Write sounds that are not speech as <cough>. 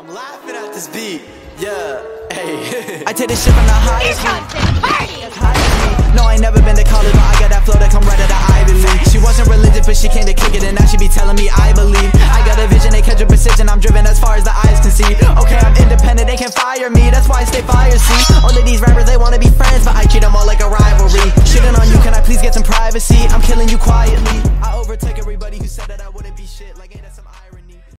I'm laughing at this beat. Yeah. Hey. <laughs> I take this shit from the highest Here comes the party! No, I ain't never been to college, but I got that flow that come right out of Ivy League. She wasn't religious, but she came to kick it, and now she be telling me I believe. I got a vision, they catch a precision, I'm driven as far as the eyes can see. Okay, I'm independent, they can fire me, that's why I stay fire, see. All of these rappers, they wanna be friends, but I treat them all like a rivalry. Shitting on you, can I please get some privacy? I'm killing you quietly. I overtake everybody who said that I wouldn't be shit like